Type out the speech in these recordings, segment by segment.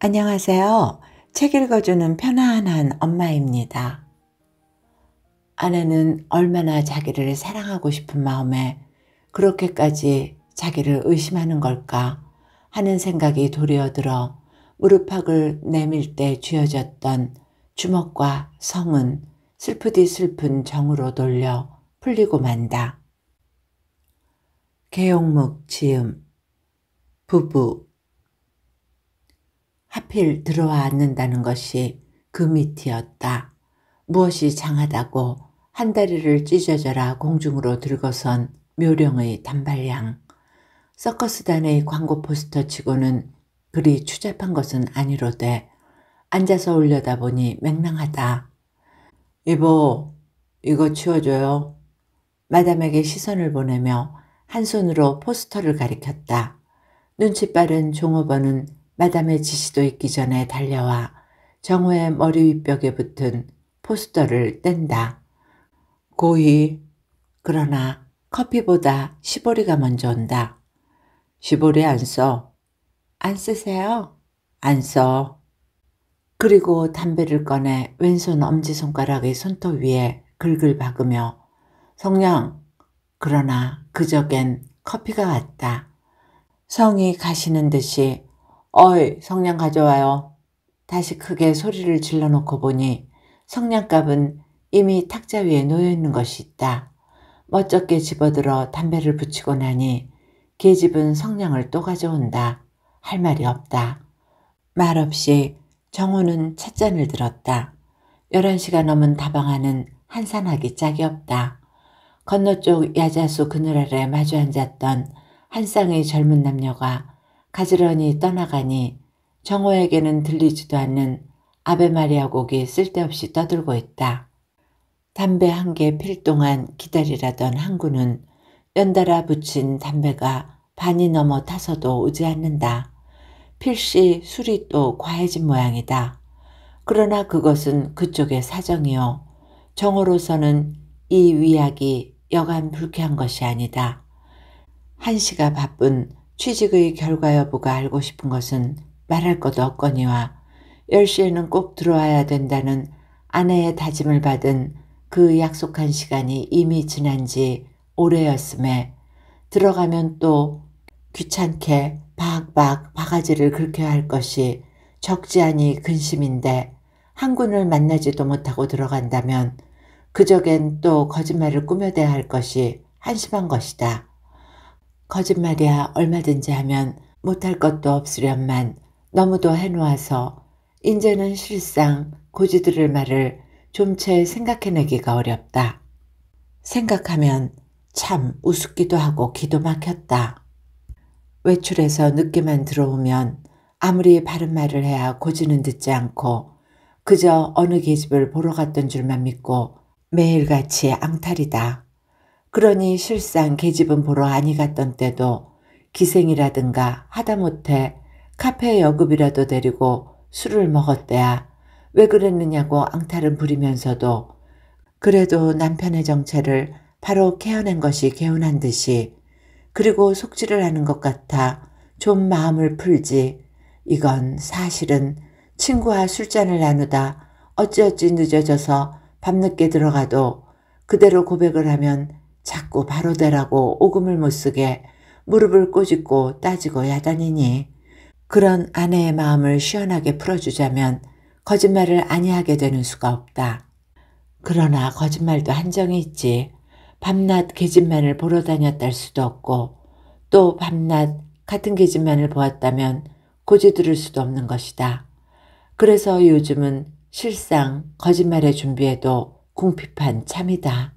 안녕하세요. 책 읽어주는 편안한 엄마입니다. 아내는 얼마나 자기를 사랑하고 싶은 마음에 그렇게까지 자기를 의심하는 걸까 하는 생각이 도리어 들어 무릎팍을 내밀 때 쥐어졌던 주먹과 성은 슬프디 슬픈 정으로 돌려 풀리고 만다. 개용묵 지음 부부 하필 들어와 앉는다는 것이 그 밑이었다. 무엇이 장하다고 한 다리를 찢어져라 공중으로 들고선 묘령의 단발량. 서커스단의 광고 포스터 치고는 그리 추잡한 것은 아니로되 앉아서 올려다보니 맹랑하다. 이보 이거 치워줘요. 마담에게 시선을 보내며 한 손으로 포스터를 가리켰다. 눈치 빠른 종업원은 마담의 지시도 있기 전에 달려와 정호의 머리 윗벽에 붙은 포스터를 뗀다. 고이 그러나 커피보다 시보리가 먼저 온다. 시보리 안 써. 안 쓰세요? 안 써. 그리고 담배를 꺼내 왼손 엄지손가락의 손톱 위에 긁을 박으며 성냥 그러나 그저겐 커피가 왔다. 성이 가시는 듯이 어이 성냥 가져와요. 다시 크게 소리를 질러놓고 보니 성냥갑은 이미 탁자 위에 놓여있는 것이 있다. 멋쩍게 집어들어 담배를 붙이고 나니 계집은 성냥을 또 가져온다. 할 말이 없다. 말없이 정호는 찻잔을 들었다. 11시가 넘은 다방 안은 한산하기 짝이 없다. 건너쪽 야자수 그늘 아래 마주 앉았던 한 쌍의 젊은 남녀가 가지런히 떠나가니 정호에게는 들리지도 않는 아베마리아 곡이 쓸데없이 떠들고 있다. 담배 한 개 필 동안 기다리라던 항구는 연달아 붙인 담배가 반이 넘어 타서도 오지 않는다. 필시 술이 또 과해진 모양이다. 그러나 그것은 그쪽의 사정이요. 정호로서는 이 위약이 여간 불쾌한 것이 아니다. 한시가 바쁜 취직의 결과 여부가 알고 싶은 것은 말할 것도 없거니와 10시에는 꼭 들어와야 된다는 아내의 다짐을 받은 그 약속한 시간이 이미 지난 지 오래였음에 들어가면 또 귀찮게 박박 바가지를 긁혀야 할 것이 적지 않이 근심인데 한군을 만나지도 못하고 들어간다면 그적엔 또 거짓말을 꾸며대야 할 것이 한심한 것이다. 거짓말이야 얼마든지 하면 못할 것도 없으련만 너무도 해놓아서 인제는 실상 고지들을 말을 좀 채 생각해내기가 어렵다. 생각하면 참 우습기도 하고 기도 막혔다. 외출해서 늦게만 들어오면 아무리 바른 말을 해야 고지는 듣지 않고 그저 어느 계집을 보러 갔던 줄만 믿고 매일같이 앙탈이다. 그러니 실상 계집은 보러 아니 갔던 때도 기생이라든가 하다못해 카페 여급이라도 데리고 술을 먹었대야 왜 그랬느냐고 앙탈은 부리면서도 그래도 남편의 정체를 바로 캐어낸 것이 개운한 듯이 그리고 속지를 하는 것 같아 좀 마음을 풀지 이건 사실은 친구와 술잔을 나누다 어찌어찌 늦어져서 밤늦게 들어가도 그대로 고백을 하면 자꾸 바로 되라고 오금을 못 쓰게 무릎을 꼬집고 따지고 야단이니 그런 아내의 마음을 시원하게 풀어주자면 거짓말을 아니하게 되는 수가 없다. 그러나 거짓말도 한정이 있지. 밤낮 계집만을 보러 다녔다 수도 없고 또 밤낮 같은 계집만을 보았다면 고지 들을 수도 없는 것이다. 그래서 요즘은 실상 거짓말의 준비에도 궁핍한 참이다.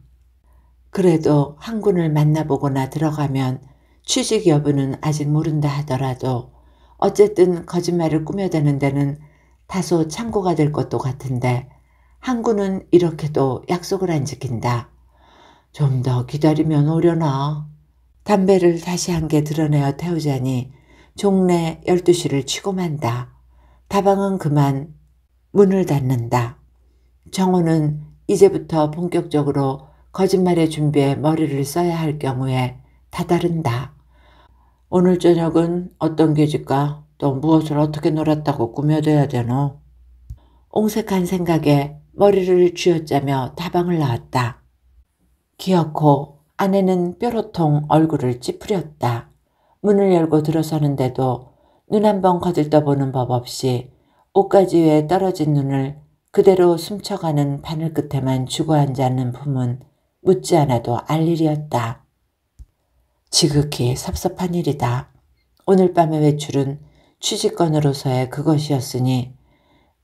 그래도 한군을 만나보거나 들어가면 취직 여부는 아직 모른다 하더라도 어쨌든 거짓말을 꾸며대는 데는 다소 참고가 될 것도 같은데 한군은 이렇게도 약속을 안 지킨다. 좀 더 기다리면 오려나. 담배를 다시 한 개 드러내어 태우자니 종래 12시를 치고 만다. 다방은 그만 문을 닫는다. 정호는 이제부터 본격적으로 거짓말의 준비에 머리를 써야 할 경우에 다다른다. 오늘 저녁은 어떤 계집과 또 무엇을 어떻게 놀았다고 꾸며둬야 되노? 옹색한 생각에 머리를 쥐어짜며 다방을 나왔다. 기어코 아내는 뾰로통 얼굴을 찌푸렸다. 문을 열고 들어서는데도 눈 한 번 거들떠보는 법 없이 옷가지 위에 떨어진 눈을 그대로 숨쳐가는 바늘 끝에만 주고앉아있는 품은 묻지 않아도 알 일이었다. 지극히 섭섭한 일이다. 오늘 밤의 외출은 취직건으로서의 그것이었으니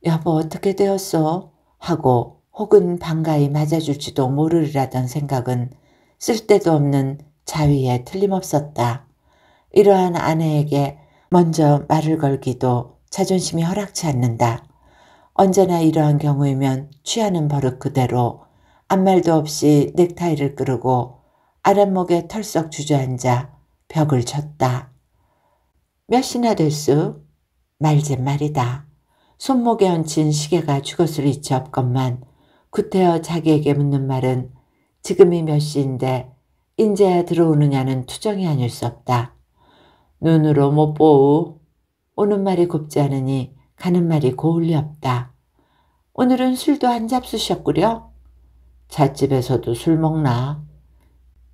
여보 어떻게 되었어? 하고 혹은 반가이 맞아줄지도 모르리라던 생각은 쓸데도 없는 자위에 틀림없었다. 이러한 아내에게 먼저 말을 걸기도 자존심이 허락치 않는다. 언제나 이러한 경우이면 취하는 버릇 그대로 아무 말도 없이 넥타이를 끄르고 아랫목에 털썩 주저앉아 벽을 쳤다. 몇이나 될 수? 말젠 말이다. 손목에 얹힌 시계가 죽었을 이치 없건만 구태여 자기에게 묻는 말은 지금이 몇 시인데 인제야 들어오느냐는 투정이 아닐 수 없다. 눈으로 못 보우. 오는 말이 곱지 않으니 가는 말이 고울리 없다. 오늘은 술도 한 잡수셨구려? 잣집에서도 술 먹나?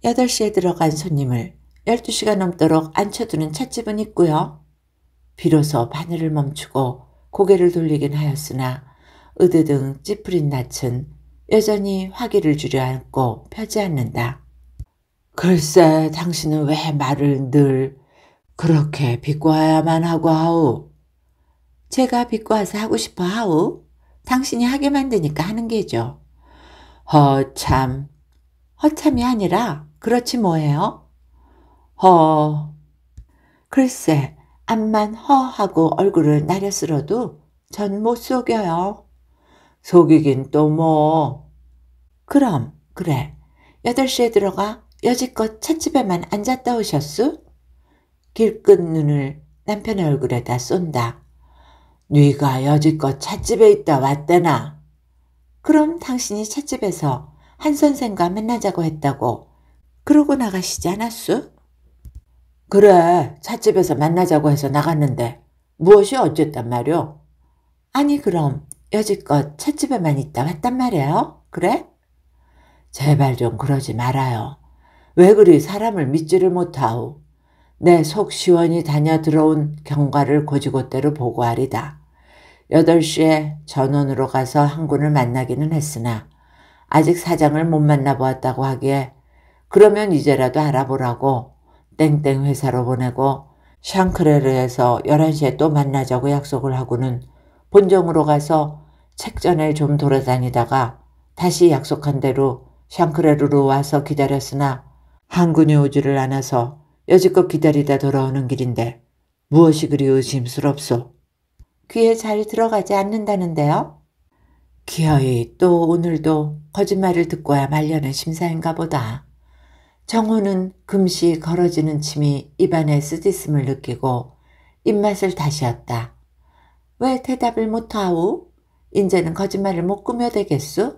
8시에 들어간 손님을 12시가 넘도록 앉혀두는 찻집은 있고요. 비로소 바늘을 멈추고 고개를 돌리긴 하였으나 으드등 찌푸린 낯은 여전히 화기를 주려 앉고 펴지 않는다. 글쎄 당신은 왜 말을 늘 그렇게 비꼬아야만 하고 하우? 제가 비꼬아서 하고 싶어 하우? 당신이 하게 만드니까 하는 게죠. 허참. 허참이 아니라 그렇지 뭐예요? 허. 글쎄 앞만 허하고 얼굴을 나려 쓸어도 전 못 속여요. 속이긴 또 뭐. 그럼 그래. 8시에 들어가 여지껏 찻집에만 앉았다 오셨수? 길끝 눈을 남편의 얼굴에다 쏜다. 네가 여지껏 찻집에 있다 왔대나. 그럼 당신이 찻집에서 한 선생과 만나자고 했다고 그러고 나가시지 않았수? 그래 찻집에서 만나자고 해서 나갔는데 무엇이 어쨌단 말이오? 아니 그럼 여지껏 찻집에만 있다 왔단 말이에요? 그래? 제발 좀 그러지 말아요. 왜 그리 사람을 믿지를 못하오. 내 속 시원히 다녀 들어온 경과를 고지고대로 보고하리다. 8시에 전원으로 가서 한군을 만나기는 했으나 아직 사장을 못 만나보았다고 하기에 그러면 이제라도 알아보라고 땡땡 회사로 보내고 샹크레르에서 11시에 또 만나자고 약속을 하고는 본정으로 가서 책전에 좀 돌아다니다가 다시 약속한 대로 샹크레르로 와서 기다렸으나 한군이 오지를 않아서 여지껏 기다리다 돌아오는 길인데 무엇이 그리 의심스럽소? 귀에 잘 들어가지 않는다는데요? 기어이 또 오늘도 거짓말을 듣고야 말려는 심사인가 보다. 정호는 금시 걸어지는 침이 입안에 쓰디씀을 느끼고 입맛을 다시었다. 왜 대답을 못하오? 인제는 거짓말을 못 꾸며대겠소?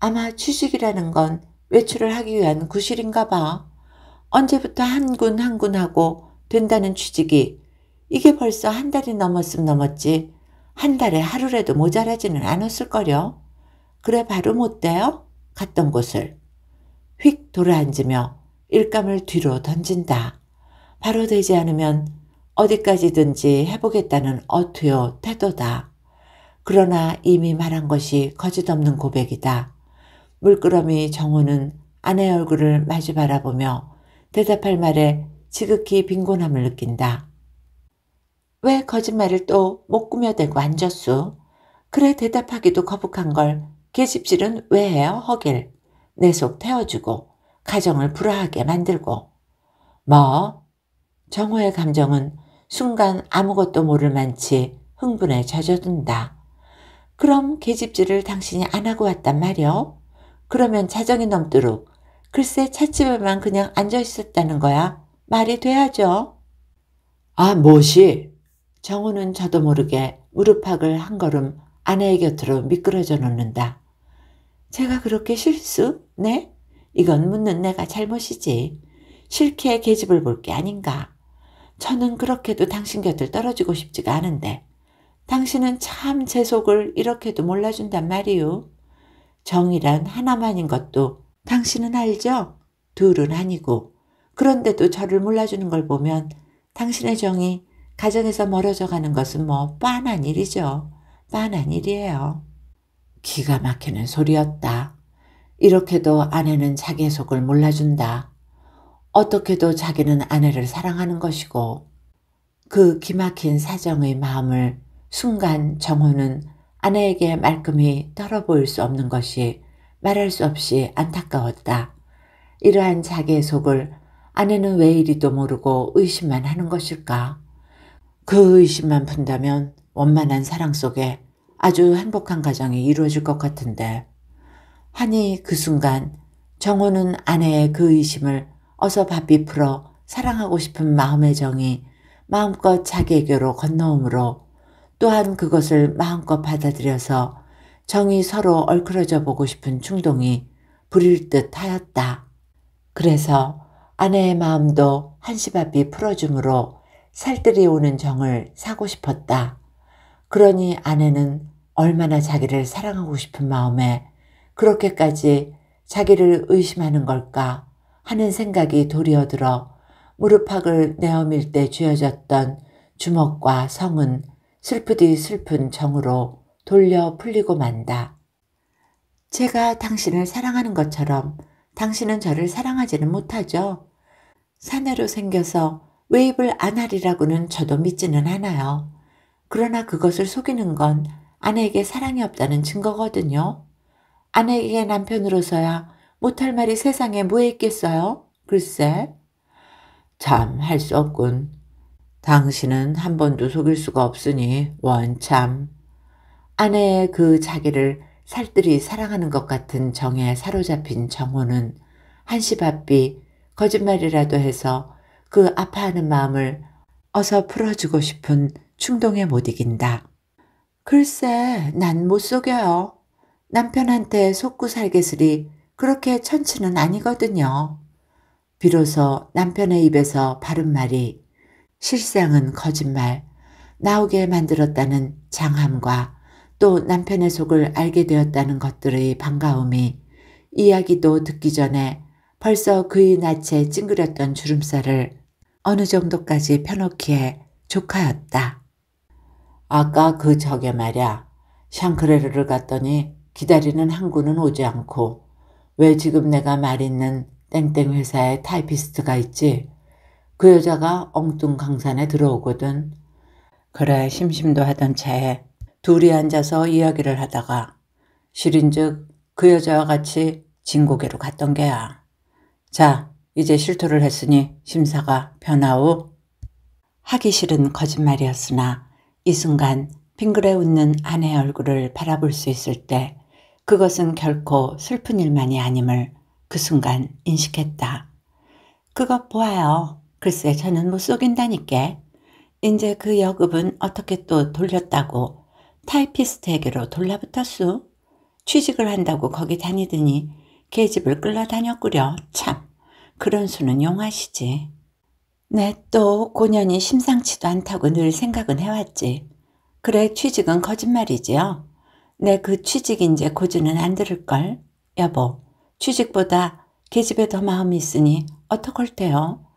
아마 취직이라는 건 외출을 하기 위한 구실인가 봐. 언제부터 한 군 한 군 하고 된다는 취직이 이게 벌써 한 달이 넘었음 넘었지 한 달에 하루라도 모자라지는 않았을 거려. 그래 바로 못 돼요? 갔던 곳을. 휙 돌아앉으며 일감을 뒤로 던진다. 바로 되지 않으면 어디까지든지 해보겠다는 어투요 태도다. 그러나 이미 말한 것이 거짓없는 고백이다. 물끄러미 정호는 아내 얼굴을 마주 바라보며 대답할 말에 지극히 빈곤함을 느낀다. 왜 거짓말을 또 못 꾸며대고 앉았수? 그래 대답하기도 거북한 걸 계집질은 왜 해요 허길. 내 속 태워주고 가정을 불화하게 만들고. 뭐? 정호의 감정은 순간 아무것도 모를 만치 흥분에 젖어든다. 그럼 계집질을 당신이 안 하고 왔단 말이오? 그러면 자정이 넘도록 글쎄 찻집에만 그냥 앉아 있었다는 거야. 말이 돼야죠. 아, 무엇이? 정우는 저도 모르게 무릎팍을 한 걸음 아내의 곁으로 미끄러져 놓는다. 제가 그렇게 실수? 네? 이건 묻는 내가 잘못이지. 싫게 계집을 볼 게 아닌가. 저는 그렇게도 당신 곁을 떨어지고 싶지가 않은데 당신은 참 제 속을 이렇게도 몰라준단 말이오. 정이란 하나만인 것도 당신은 알죠? 둘은 아니고 그런데도 저를 몰라주는 걸 보면 당신의 정이 가정에서 멀어져 가는 것은 뭐 뻔한 일이죠. 뻔한 일이에요. 기가 막히는 소리였다. 이렇게도 아내는 자기의 속을 몰라준다. 어떻게도 자기는 아내를 사랑하는 것이고 그 기막힌 사정의 마음을 순간 정호는 아내에게 말끔히 떨어 보일 수 없는 것이 말할 수 없이 안타까웠다. 이러한 자기의 속을 아내는 왜 이리도 모르고 의심만 하는 것일까? 그 의심만 푼다면 원만한 사랑 속에 아주 행복한 가정이 이루어질 것 같은데 하니 그 순간 정호는 아내의 그 의심을 어서 바삐 풀어 사랑하고 싶은 마음의 정이 마음껏 자기에게로 건너오므로 또한 그것을 마음껏 받아들여서 정이 서로 얼클어져 보고 싶은 충동이 부릴 듯 하였다. 그래서 아내의 마음도 한시바삐 풀어주므로 살뜰히 오는 정을 사고 싶었다. 그러니 아내는 얼마나 자기를 사랑하고 싶은 마음에 그렇게까지 자기를 의심하는 걸까 하는 생각이 도리어 들어 무릎팍을 내어밀 때 쥐어졌던 주먹과 성은 슬프디 슬픈 정으로 돌려 풀리고 만다. 제가 당신을 사랑하는 것처럼 당신은 저를 사랑하지는 못하죠. 사내로 생겨서 외입을 안 하리라고는 저도 믿지는 않아요. 그러나 그것을 속이는 건 아내에게 사랑이 없다는 증거거든요. 아내에게 남편으로서야 못할 말이 세상에 뭐에 있겠어요? 글쎄. 참 할 수 없군. 당신은 한 번도 속일 수가 없으니 원참. 아내의 그 자기를 살뜰히 사랑하는 것 같은 정에 사로잡힌 정호는 한시바삐 거짓말이라도 해서 그 아파하는 마음을 어서 풀어주고 싶은 충동에 못 이긴다. 글쎄, 난 못 속여요. 남편한테 속고 살겠으리 그렇게 천치는 아니거든요. 비로소 남편의 입에서 바른 말이 실상은 거짓말, 나오게 만들었다는 장함과 또 남편의 속을 알게 되었다는 것들의 반가움이 이야기도 듣기 전에 벌써 그의 낯에 찡그렸던 주름살을 어느 정도까지 펴놓기에 조카였다. 아까 그 적에 말야 샹크레르를 갔더니 기다리는 항구는 오지 않고 왜 지금 내가 말 있는 땡땡 회사에 타이피스트가 있지? 그 여자가 엉뚱 강산에 들어오거든. 그래 심심도 하던 차에 둘이 앉아서 이야기를 하다가 실인즉 그 여자와 같이 진고개로 갔던 게야. 자 이제 실토를 했으니 심사가 변하오. 하기 싫은 거짓말이었으나 이 순간 빙그레 웃는 아내의 얼굴을 바라볼 수 있을 때 그것은 결코 슬픈 일만이 아님을 그 순간 인식했다. 그것 보아요. 글쎄 저는 못 속인다니까. 이제 그 여급은 어떻게 또 돌렸다고 타이피스트에게로 돌라붙었수? 취직을 한다고 거기 다니더니 계집을 끌러다녔구려. 참 그런 수는 용하시지. 네, 또 고년이 심상치도 않다고 늘 생각은 해왔지. 그래 취직은 거짓말이지요. 내 그 취직 인제 고주는 안 들을걸. 여보 취직보다 계집에 더 마음이 있으니 어떡할 테요.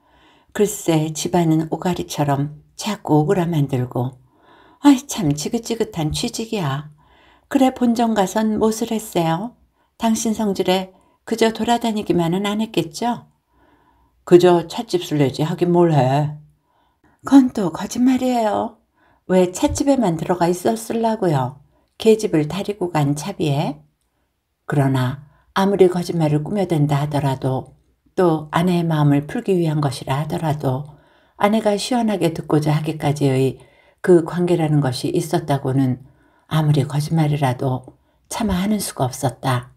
글쎄 집안은 오가리처럼 자꾸 오그라 만들고 아이 참 지긋지긋한 취직이야. 그래 본점 가선 못을 했어요. 당신 성질에 그저 돌아다니기만은 안 했겠죠? 그저 찻집 술래지 하긴 뭘 해. 그건 또 거짓말이에요. 왜 찻집에만 들어가 있었을라고요. 계집을 다리고 간 차비에. 그러나 아무리 거짓말을 꾸며댄다 하더라도 또 아내의 마음을 풀기 위한 것이라 하더라도 아내가 시원하게 듣고자 하기까지의 그 관계라는 것이 있었다고는 아무리 거짓말이라도 차마 하는 수가 없었다.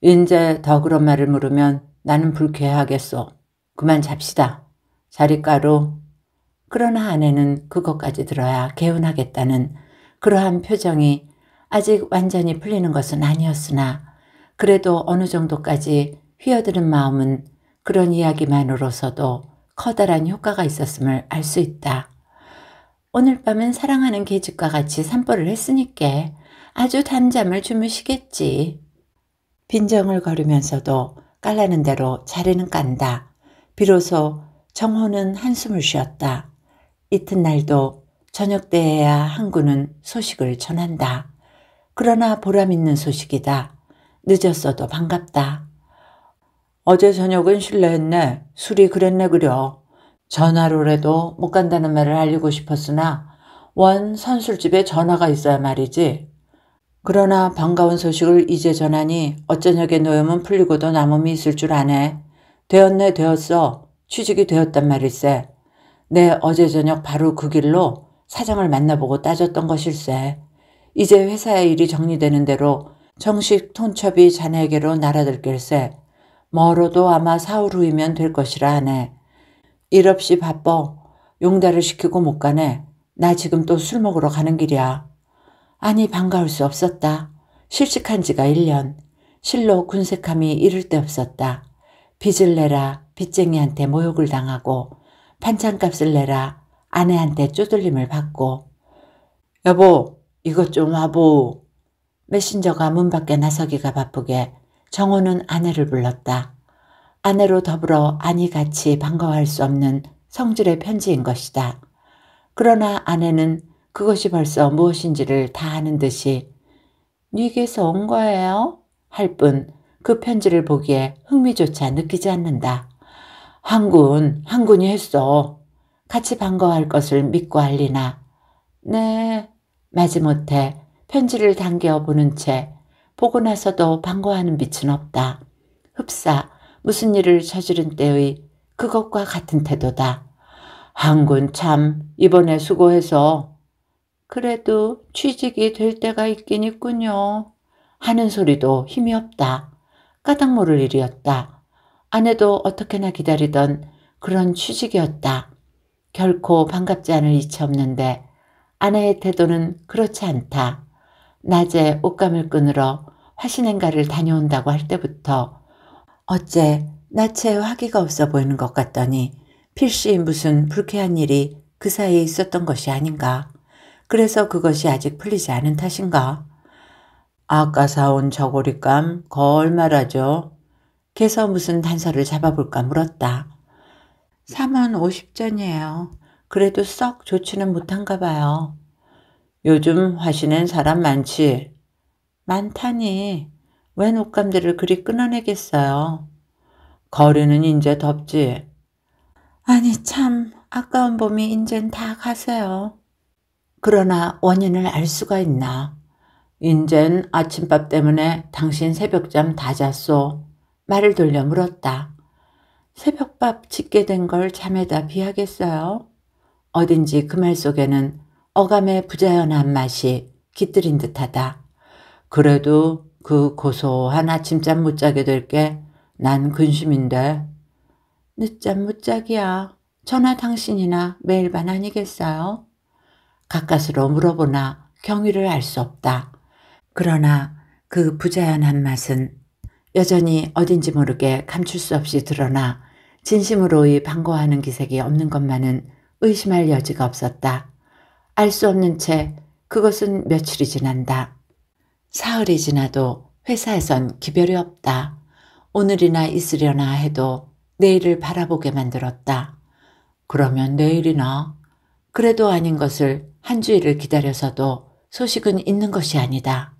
이제 더 그런 말을 물으면 나는 불쾌하겠소. 그만 잡시다. 자리가로. 그러나 아내는 그것까지 들어야 개운하겠다는 그러한 표정이 아직 완전히 풀리는 것은 아니었으나 그래도 어느 정도까지 휘어드는 마음은 그런 이야기만으로서도 커다란 효과가 있었음을 알 수 있다. 오늘 밤은 사랑하는 계집과 같이 산보를 했으니까 아주 단잠을 주무시겠지. 빈정을 거리면서도 깔라는 대로 자리는 깐다. 비로소 정호는 한숨을 쉬었다. 이튿날도 저녁 때에야 항구는 소식을 전한다. 그러나 보람 있는 소식이다. 늦었어도 반갑다. 어제 저녁은 실례했네. 술이 그랬네 그려. 전화로라도 못 간다는 말을 알리고 싶었으나 원 선술집에 전화가 있어야 말이지. 그러나 반가운 소식을 이제 전하니 어쩌녁에 노염은 풀리고도 남음이 있을 줄 아네. 되었네 되었어. 취직이 되었단 말일세. 내 어제 저녁 바로 그 길로 사장을 만나보고 따졌던 것일세. 이제 회사의 일이 정리되는 대로 정식 통첩이 자네에게로 날아들길세. 멀어도 아마 사흘 후이면 될 것이라 하네. 일 없이 바빠. 용달을 시키고 못 가네. 나 지금 또 술 먹으러 가는 길이야. 아니 반가울 수 없었다. 실직한 지가 1년. 실로 군색함이 이를 데 없었다. 빚을 내라 빚쟁이한테 모욕을 당하고 반찬값을 내라 아내한테 쪼들림을 받고 여보 이것 좀 와보. 메신저가 문 밖에 나서기가 바쁘게 정호는 아내를 불렀다. 아내로 더불어 아니 같이 반가워할 수 없는 성질의 편지인 것이다. 그러나 아내는 그것이 벌써 무엇인지를 다 아는 듯이 니게서 온 거예요? 할 뿐 그 편지를 보기에 흥미조차 느끼지 않는다. 한군, 한군이 했어. 같이 반가워할 것을 믿고 알리나. 네, 마지못해 편지를 당겨 보는 채 보고 나서도 반가워하는 빛은 없다. 흡사 무슨 일을 저지른 때의 그것과 같은 태도다. 한군 참 이번에 수고해서 그래도 취직이 될 때가 있긴 있군요. 하는 소리도 힘이 없다. 까닭 모를 일이었다. 아내도 어떻게나 기다리던 그런 취직이었다. 결코 반갑지 않을 이치 없는데 아내의 태도는 그렇지 않다. 낮에 옷감을 끊으러 화신행가를 다녀온다고 할 때부터 어째 낯에 화기가 없어 보이는 것 같더니 필시 무슨 불쾌한 일이 그 사이에 있었던 것이 아닌가. 그래서 그것이 아직 풀리지 않은 탓인가? 아까 사온 저고리감 걸 말하죠. 개서 무슨 단서를 잡아볼까 물었다. 3원 50전이에요. 그래도 썩 좋지는 못한가 봐요. 요즘 화신엔 사람 많지? 많다니. 웬 옷감들을 그리 끊어내겠어요. 거리는 인제 덥지? 아니 참 아까운 봄이 인젠 다 가세요. 그러나 원인을 알 수가 있나. 인젠 아침밥 때문에 당신 새벽잠 다 잤소. 말을 돌려 물었다. 새벽밥 짓게 된 걸 잠에다 비하겠어요? 어딘지 그 말 속에는 어감의 부자연한 맛이 깃들인 듯하다. 그래도 그 고소한 아침잠 못 자게 될 게 난 근심인데. 늦잠 못 자기야. 전화 당신이나 매일 반 아니겠어요? 가까스로 물어보나 경위를 알 수 없다. 그러나 그 부자연한 맛은 여전히 어딘지 모르게 감출 수 없이 드러나 진심으로의 반가워하는 기색이 없는 것만은 의심할 여지가 없었다. 알 수 없는 채 그것은 며칠이 지난다. 사흘이 지나도 회사에선 기별이 없다. 오늘이나 있으려나 해도 내일을 바라보게 만들었다. 그러면 내일이나 그래도 아닌 것을 한 주일을 기다려서도 소식은 있는 것이 아니다.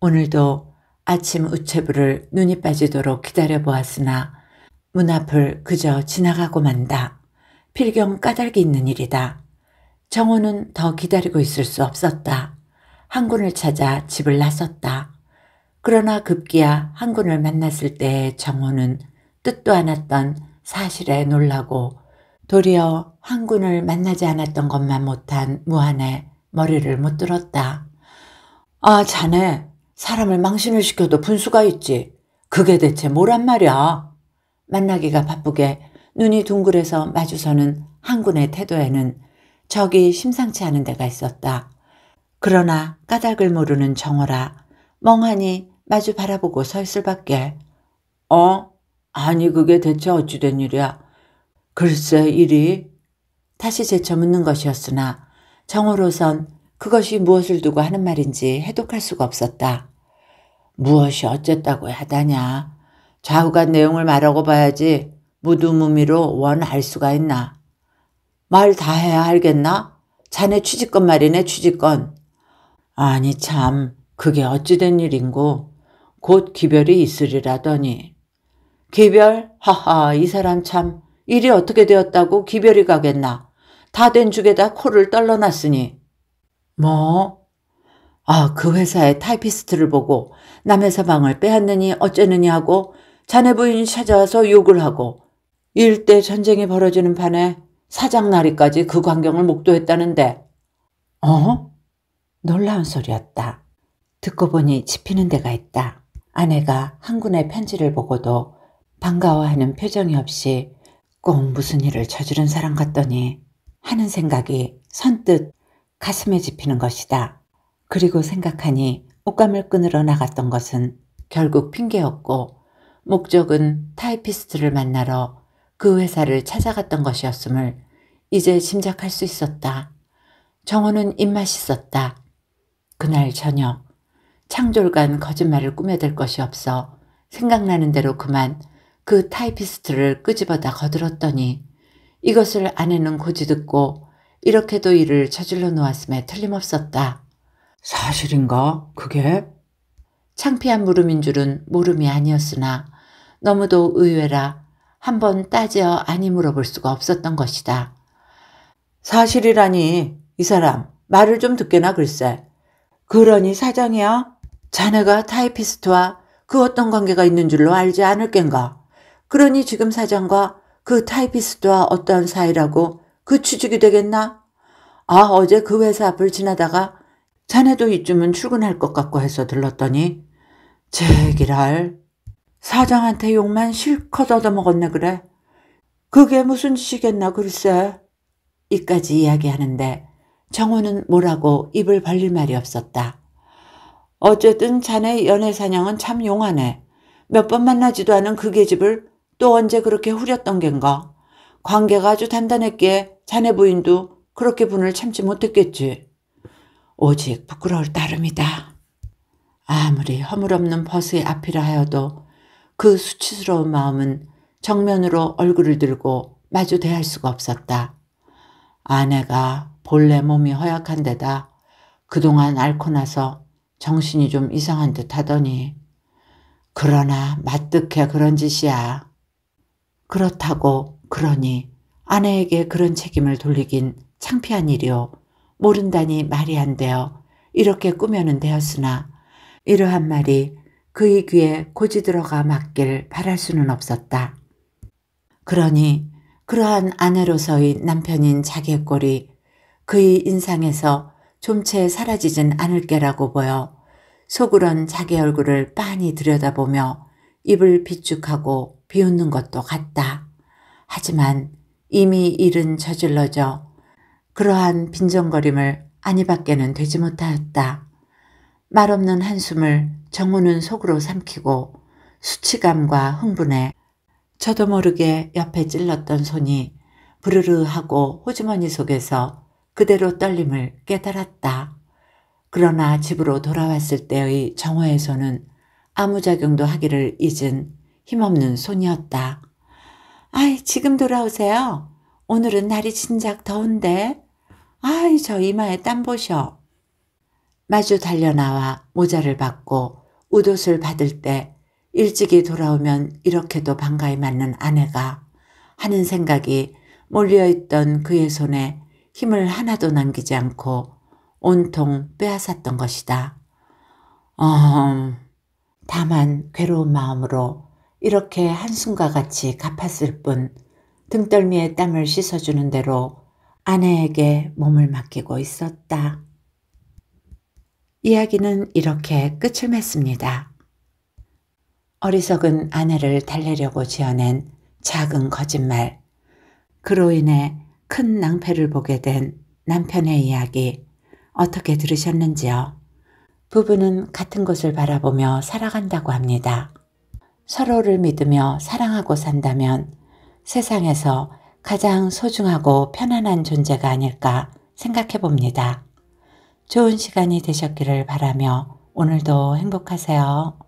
오늘도 아침 우체부를 눈이 빠지도록 기다려보았으나 문 앞을 그저 지나가고 만다. 필경 까닭이 있는 일이다. 정호는 더 기다리고 있을 수 없었다. 한군을 찾아 집을 나섰다. 그러나 급기야 한군을 만났을 때의 정호는 뜻도 않았던 사실에 놀라고 도리어 한군을 만나지 않았던 것만 못한 무한에 머리를 못 들었다. 아 자네 사람을 망신을 시켜도 분수가 있지. 그게 대체 뭐란 말이야. 만나기가 바쁘게 눈이 둥글해서 마주서는 한군의 태도에는 적이 심상치 않은 데가 있었다. 그러나 까닭을 모르는 정호라 멍하니 마주 바라보고 서 있을 밖에 어? 아니 그게 대체 어찌된 일이야? 글쎄 일이 다시 재쳐 묻는 것이었으나 정호로선 그것이 무엇을 두고 하는 말인지 해독할 수가 없었다. 무엇이 어쨌다고 하다냐. 좌우간 내용을 말하고 봐야지 무두무미로 원 알 수가 있나. 말 다 해야 알겠나? 자네 취직건 말이네 취직건. 아니 참 그게 어찌된 일인고 곧 기별이 있으리라더니. 기별? 하하 이 사람 참 일이 어떻게 되었다고 기별이 가겠나. 다 된 죽에다 코를 떨러놨으니. 뭐? 아, 그 회사의 타이피스트를 보고 남의 사방을 빼앗느니 어쩌느니 하고 자네 부인이 찾아와서 욕을 하고 일대 전쟁이 벌어지는 판에 사장 나리까지 그 광경을 목도했다는데 어? 놀라운 소리였다. 듣고 보니 짚히는 데가 있다. 아내가 한군의 편지를 보고도 반가워하는 표정이 없이 꼭 무슨 일을 저지른 사람 같더니 하는 생각이 선뜻 가슴에 집히는 것이다. 그리고 생각하니 옷감을 끊으러 나갔던 것은 결국 핑계였고 목적은 타이피스트를 만나러 그 회사를 찾아갔던 것이었음을 이제 짐작할 수 있었다. 정호는 입맛이 있었다. 그날 저녁 창졸간 거짓말을 꾸며댈 것이 없어 생각나는 대로 그만 그 타이피스트를 끄집어다 거들었더니 이것을 아내는 고지 듣고 이렇게도 일을 저질러 놓았음에 틀림없었다. 사실인가? 그게? 창피한 물음인 줄은 물음이 아니었으나 너무도 의외라 한번 따져 아니 물어볼 수가 없었던 것이다. 사실이라니 이 사람 말을 좀 듣게나 글쎄. 그러니 사장이야? 자네가 타이피스트와 그 어떤 관계가 있는 줄로 알지 않을 겐가? 그러니 지금 사장과 그 타이피스트와 어떠한 사이라고 그 추측이 되겠나? 아, 어제 그 회사 앞을 지나다가 자네도 이쯤은 출근할 것 같고 해서 들렀더니 제기랄 사장한테 욕만 실컷 얻어먹었네 그래. 그게 무슨 짓이겠나 글쎄. 이까지 이야기하는데 정호는 뭐라고 입을 벌릴 말이 없었다. 어쨌든 자네 연애 사냥은 참 용하네. 몇 번 만나지도 않은 그 계집을 또 언제 그렇게 후렸던 겐가. 관계가 아주 단단했기에 자네 부인도 그렇게 분을 참지 못했겠지. 오직 부끄러울 따름이다. 아무리 허물없는 버스의 앞이라 하여도 그 수치스러운 마음은 정면으로 얼굴을 들고 마주 대할 수가 없었다. 아내가 본래 몸이 허약한 데다 그동안 앓고 나서 정신이 좀 이상한 듯 하더니 그러나 마뜩해 그런 짓이야. 그렇다고 그러니 아내에게 그런 책임을 돌리긴 창피한 일이요. 모른다니 말이 안 되어 이렇게 꾸며는 되었으나 이러한 말이 그의 귀에 고지 들어가 맞길 바랄 수는 없었다. 그러니 그러한 아내로서의 남편인 자기의 꼴이 그의 인상에서 좀 채 사라지진 않을 게라고 보여 속으론 자기 얼굴을 빤히 들여다보며 입을 비축하고 비웃는 것도 같다. 하지만 이미 일은 저질러져 그러한 빈정거림을 아니 밖에는 되지 못하였다. 말없는 한숨을 정우는 속으로 삼키고 수치감과 흥분에 저도 모르게 옆에 찔렀던 손이 부르르 하고 호주머니 속에서 그대로 떨림을 깨달았다. 그러나 집으로 돌아왔을 때의 정호의 손은 아무 작용도 하기를 잊은 힘없는 손이었다. 아이, 지금 돌아오세요. 오늘은 날이 진작 더운데. 아이, 저 이마에 땀 보셔. 마주 달려나와 모자를 받고 웃옷을 받을 때 일찍이 돌아오면 이렇게도 반가이 맞는 아내가 하는 생각이 몰려있던 그의 손에 힘을 하나도 남기지 않고 온통 빼앗았던 것이다. 어, 다만 괴로운 마음으로 이렇게 한숨과 같이 갚았을 뿐 등떨미의 땀을 씻어주는 대로 아내에게 몸을 맡기고 있었다. 이야기는 이렇게 끝을 맺습니다. 어리석은 아내를 달래려고 지어낸 작은 거짓말. 그로 인해 큰 낭패를 보게 된 남편의 이야기. 어떻게 들으셨는지요? 부부는 같은 곳을 바라보며 살아간다고 합니다. 서로를 믿으며 사랑하고 산다면 세상에서 가장 소중하고 편안한 존재가 아닐까 생각해 봅니다. 좋은 시간이 되셨기를 바라며 오늘도 행복하세요.